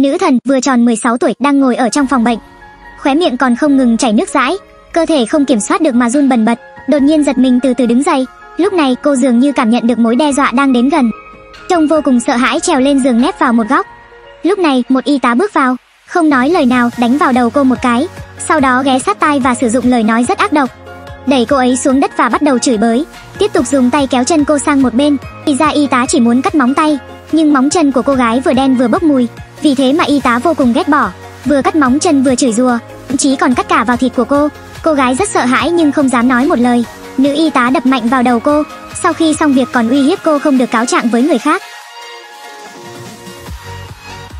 Nữ thần vừa tròn 16 tuổi đang ngồi ở trong phòng bệnh. Khóe miệng còn không ngừng chảy nước dãi, cơ thể không kiểm soát được mà run bần bật, đột nhiên giật mình từ từ đứng dậy. Lúc này cô dường như cảm nhận được mối đe dọa đang đến gần. Trông vô cùng sợ hãi trèo lên giường nép vào một góc. Lúc này, một y tá bước vào, không nói lời nào, đánh vào đầu cô một cái, sau đó ghé sát tai và sử dụng lời nói rất ác độc. Đẩy cô ấy xuống đất và bắt đầu chửi bới, tiếp tục dùng tay kéo chân cô sang một bên. Thì ra y tá chỉ muốn cắt móng tay, nhưng móng chân của cô gái vừa đen vừa bốc mùi, vì thế mà y tá vô cùng ghét bỏ, vừa cắt móng chân vừa chửi rủa, thậm chí còn cắt cả vào thịt của cô. Cô gái rất sợ hãi nhưng không dám nói một lời. Nữ y tá đập mạnh vào đầu cô, sau khi xong việc còn uy hiếp cô không được cáo trạng với người khác.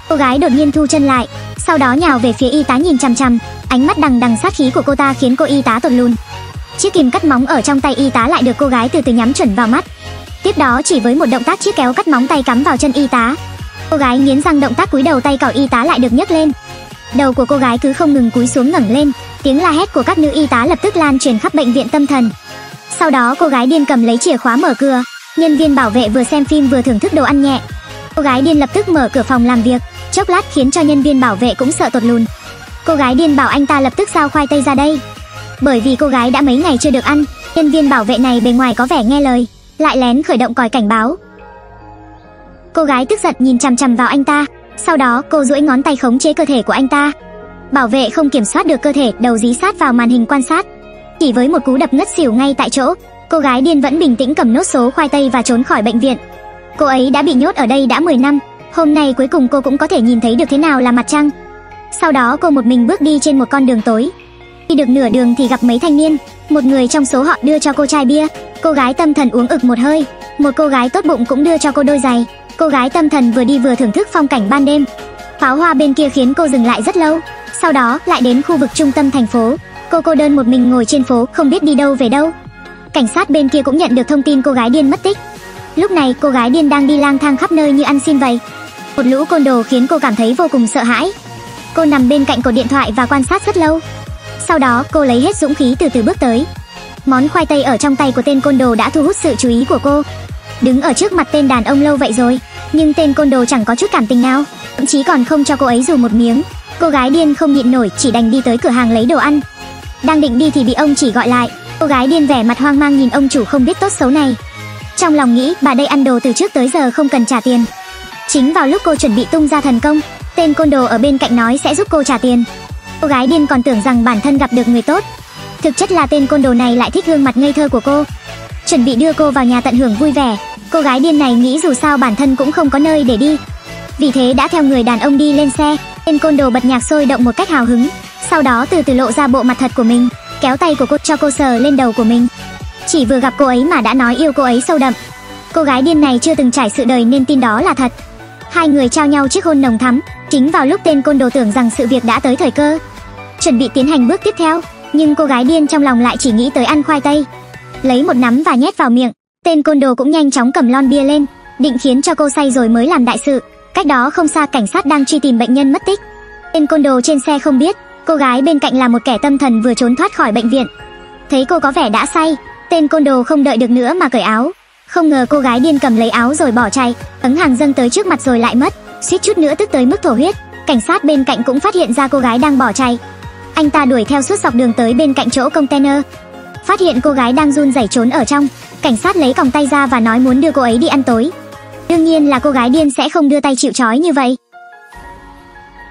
Cô gái đột nhiên thu chân lại, sau đó nhào về phía y tá nhìn chằm chằm, ánh mắt đằng đằng sát khí của cô ta khiến cô y tá tột lùn. Chiếc kìm cắt móng ở trong tay y tá lại được cô gái từ từ nhắm chuẩn vào mắt. Tiếp đó chỉ với một động tác chiếc kéo cắt móng tay cắm vào chân y tá. Cô gái nghiến răng động tác cúi đầu tay cỏ y tá lại được nhấc lên. Đầu của cô gái cứ không ngừng cúi xuống ngẩng lên, tiếng la hét của các nữ y tá lập tức lan truyền khắp bệnh viện tâm thần. Sau đó cô gái điên cầm lấy chìa khóa mở cửa, nhân viên bảo vệ vừa xem phim vừa thưởng thức đồ ăn nhẹ. Cô gái điên lập tức mở cửa phòng làm việc, chốc lát khiến cho nhân viên bảo vệ cũng sợ tột lùn. Cô gái điên bảo anh ta lập tức giao khoai tây ra đây. Bởi vì cô gái đã mấy ngày chưa được ăn, nhân viên bảo vệ này bề ngoài có vẻ nghe lời, lại lén khởi động còi cảnh báo. Cô gái tức giận nhìn chằm chằm vào anh ta, sau đó cô duỗi ngón tay khống chế cơ thể của anh ta. Bảo vệ không kiểm soát được cơ thể, đầu dí sát vào màn hình quan sát. Chỉ với một cú đập ngất xỉu ngay tại chỗ, cô gái điên vẫn bình tĩnh cầm nốt số khoai tây và trốn khỏi bệnh viện. Cô ấy đã bị nhốt ở đây đã 10 năm, hôm nay cuối cùng cô cũng có thể nhìn thấy được thế nào là mặt trăng. Sau đó cô một mình bước đi trên một con đường tối. Đi được nửa đường thì gặp mấy thanh niên, một người trong số họ đưa cho cô chai bia, cô gái tâm thần uống ực một hơi, một cô gái tốt bụng cũng đưa cho cô đôi giày. Cô gái tâm thần vừa đi vừa thưởng thức phong cảnh ban đêm. Pháo hoa bên kia khiến cô dừng lại rất lâu, sau đó lại đến khu vực trung tâm thành phố. Cô cô đơn một mình ngồi trên phố, không biết đi đâu về đâu. Cảnh sát bên kia cũng nhận được thông tin cô gái điên mất tích. Lúc này cô gái điên đang đi lang thang khắp nơi như ăn xin vậy. Một lũ côn đồ khiến cô cảm thấy vô cùng sợ hãi. Cô nằm bên cạnh cổ điện thoại và quan sát rất lâu. Sau đó cô lấy hết dũng khí từ từ bước tới. Món khoai tây ở trong tay của tên côn đồ đã thu hút sự chú ý của cô. Đứng ở trước mặt tên đàn ông lâu vậy rồi, nhưng tên côn đồ chẳng có chút cảm tình nào, thậm chí còn không cho cô ấy dù một miếng. Cô gái điên không nhịn nổi chỉ đành đi tới cửa hàng lấy đồ ăn. Đang định đi thì bị ông chỉ gọi lại. Cô gái điên vẻ mặt hoang mang nhìn ông chủ không biết tốt xấu này. Trong lòng nghĩ bà đây ăn đồ từ trước tới giờ không cần trả tiền. Chính vào lúc cô chuẩn bị tung ra thần công, tên côn đồ ở bên cạnh nói sẽ giúp cô trả tiền. Cô gái điên còn tưởng rằng bản thân gặp được người tốt. Thực chất là tên côn đồ này lại thích gương mặt ngây thơ của cô. Chuẩn bị đưa cô vào nhà tận hưởng vui vẻ. Cô gái điên này nghĩ dù sao bản thân cũng không có nơi để đi. Vì thế đã theo người đàn ông đi lên xe. Tên côn đồ bật nhạc sôi động một cách hào hứng. Sau đó từ từ lộ ra bộ mặt thật của mình, kéo tay của cô cho cô sờ lên đầu của mình. Chỉ vừa gặp cô ấy mà đã nói yêu cô ấy sâu đậm. Cô gái điên này chưa từng trải sự đời nên tin đó là thật. Hai người trao nhau chiếc hôn nồng thắm, chính vào lúc tên côn đồ tưởng rằng sự việc đã tới thời cơ. Chuẩn bị tiến hành bước tiếp theo, nhưng cô gái điên trong lòng lại chỉ nghĩ tới ăn khoai tây. Lấy một nắm và nhét vào miệng, tên côn đồ cũng nhanh chóng cầm lon bia lên, định khiến cho cô say rồi mới làm đại sự. Cách đó không xa cảnh sát đang truy tìm bệnh nhân mất tích. Tên côn đồ trên xe không biết, cô gái bên cạnh là một kẻ tâm thần vừa trốn thoát khỏi bệnh viện. Thấy cô có vẻ đã say, tên côn đồ không đợi được nữa mà cởi áo. Không ngờ cô gái điên cầm lấy áo rồi bỏ chạy, ấn hàng dâng tới trước mặt rồi lại mất, suýt chút nữa tức tới mức thổ huyết. Cảnh sát bên cạnh cũng phát hiện ra cô gái đang bỏ chạy. Anh ta đuổi theo suốt dọc đường tới bên cạnh chỗ container. Phát hiện cô gái đang run rẩy trốn ở trong, cảnh sát lấy còng tay ra và nói muốn đưa cô ấy đi ăn tối. Đương nhiên là cô gái điên sẽ không đưa tay chịu trói như vậy.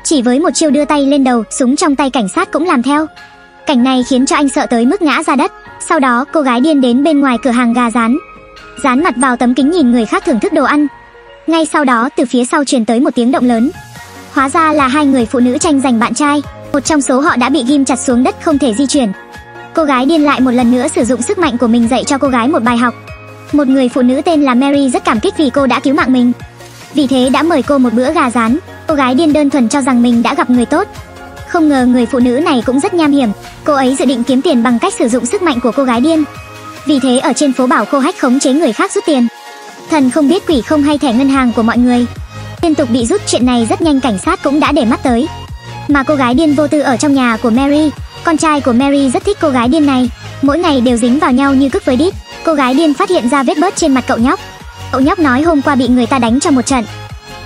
Chỉ với một chiêu đưa tay lên đầu, súng trong tay cảnh sát cũng làm theo. Cảnh này khiến cho anh sợ tới mức ngã ra đất. Sau đó, cô gái điên đến bên ngoài cửa hàng gà rán, dán mặt vào tấm kính nhìn người khác thưởng thức đồ ăn. Ngay sau đó, từ phía sau truyền tới một tiếng động lớn. Hóa ra là hai người phụ nữ tranh giành bạn trai, một trong số họ đã bị ghim chặt xuống đất không thể di chuyển. Cô gái điên lại một lần nữa sử dụng sức mạnh của mình dạy cho cô gái một bài học. Một người phụ nữ tên là Mary rất cảm kích vì cô đã cứu mạng mình. Vì thế đã mời cô một bữa gà rán. Cô gái điên đơn thuần cho rằng mình đã gặp người tốt. Không ngờ người phụ nữ này cũng rất nham hiểm. Cô ấy dự định kiếm tiền bằng cách sử dụng sức mạnh của cô gái điên. Vì thế ở trên phố bảo khô hách khống chế người khác rút tiền. Thần không biết quỷ không hay thẻ ngân hàng của mọi người. Liên tục bị rút chuyện này rất nhanh cảnh sát cũng đã để mắt tới. Mà cô gái điên vô tư ở trong nhà của Mary, con trai của Mary rất thích cô gái điên này, mỗi ngày đều dính vào nhau như cức với đít. Cô gái điên phát hiện ra vết bớt trên mặt cậu nhóc. Cậu nhóc nói hôm qua bị người ta đánh cho một trận.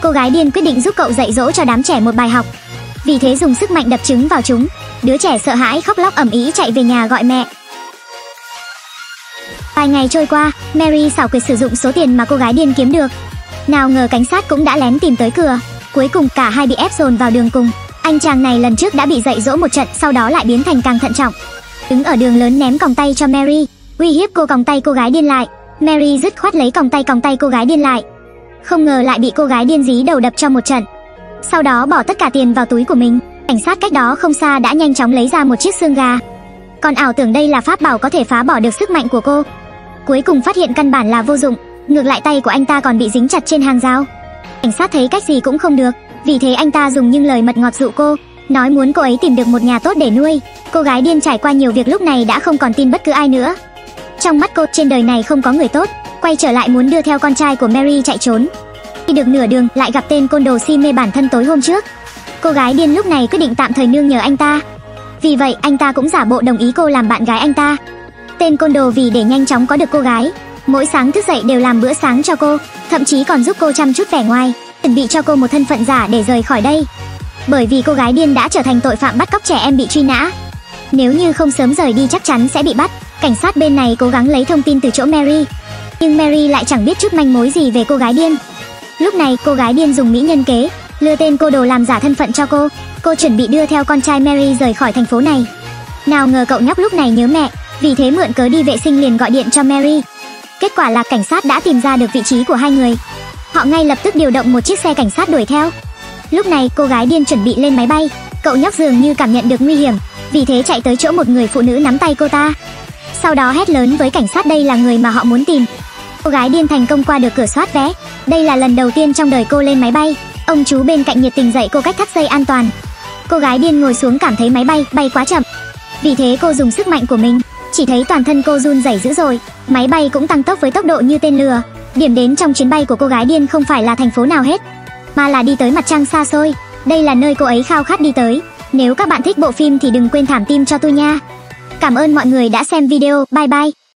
cô gái điên quyết định giúp cậu dạy dỗ cho đám trẻ một bài học. Vì thế dùng sức mạnh đập trứng vào chúng. Đứa trẻ sợ hãi khóc lóc ầm ĩ chạy về nhà gọi mẹ. Vài ngày trôi qua, Mary xảo quyệt sử dụng số tiền mà cô gái điên kiếm được. Nào ngờ cảnh sát cũng đã lén tìm tới cửa. Cuối cùng cả hai bị ép dồn vào đường cùng. Anh chàng này lần trước đã bị dạy dỗ một trận, sau đó lại biến thành càng thận trọng. Đứng ở đường lớn ném còng tay cho Mary, uy hiếp cô còng tay cô gái điên lại. Mary dứt khoát lấy còng tay còng tay cô gái điên lại. Không ngờ lại bị cô gái điên dí đầu đập cho một trận. Sau đó bỏ tất cả tiền vào túi của mình. Cảnh sát cách đó không xa đã nhanh chóng lấy ra một chiếc xương gà. Còn ảo tưởng đây là pháp bảo có thể phá bỏ được sức mạnh của cô. Cuối cùng phát hiện căn bản là vô dụng, ngược lại tay của anh ta còn bị dính chặt trên hàng rào. Cảnh sát thấy cách gì cũng không được, vì thế anh ta dùng những lời mật ngọt dụ cô, nói muốn cô ấy tìm được một nhà tốt để nuôi. Cô gái điên trải qua nhiều việc lúc này đã không còn tin bất cứ ai nữa. Trong mắt cô trên đời này không có người tốt, quay trở lại muốn đưa theo con trai của Mary chạy trốn. Khi được nửa đường lại gặp tên côn đồ si mê bản thân tối hôm trước. Cô gái điên lúc này quyết định tạm thời nương nhờ anh ta. Vì vậy anh ta cũng giả bộ đồng ý cô làm bạn gái anh ta. Tên côn đồ vì để nhanh chóng có được cô gái, mỗi sáng thức dậy đều làm bữa sáng cho cô, thậm chí còn giúp cô chăm chút vẻ ngoài, chuẩn bị cho cô một thân phận giả để rời khỏi đây. Bởi vì cô gái điên đã trở thành tội phạm bắt cóc trẻ em bị truy nã. Nếu như không sớm rời đi chắc chắn sẽ bị bắt. Cảnh sát bên này cố gắng lấy thông tin từ chỗ Mary, nhưng Mary lại chẳng biết chút manh mối gì về cô gái điên. Lúc này, cô gái điên dùng mỹ nhân kế, lừa tên cô đồ làm giả thân phận cho cô. Cô chuẩn bị đưa theo con trai Mary rời khỏi thành phố này. Nào ngờ cậu nhóc lúc này nhớ mẹ, vì thế mượn cớ đi vệ sinh liền gọi điện cho Mary. Kết quả là cảnh sát đã tìm ra được vị trí của hai người. Họ ngay lập tức điều động một chiếc xe cảnh sát đuổi theo. Lúc này cô gái điên chuẩn bị lên máy bay, cậu nhóc dường như cảm nhận được nguy hiểm, vì thế chạy tới chỗ một người phụ nữ nắm tay cô ta. Sau đó hét lớn với cảnh sát đây là người mà họ muốn tìm. Cô gái điên thành công qua được cửa soát vé. Đây là lần đầu tiên trong đời cô lên máy bay. Ông chú bên cạnh nhiệt tình dạy cô cách thắt dây an toàn. Cô gái điên ngồi xuống cảm thấy máy bay bay quá chậm. Vì thế cô dùng sức mạnh của mình, chỉ thấy toàn thân cô run rẩy dữ dội, máy bay cũng tăng tốc với tốc độ như tên lừa. Điểm đến trong chuyến bay của cô gái điên không phải là thành phố nào hết, mà là đi tới mặt trăng xa xôi. Đây là nơi cô ấy khao khát đi tới. Nếu các bạn thích bộ phim thì đừng quên thảm tim cho tôi nha. Cảm ơn mọi người đã xem video. Bye bye.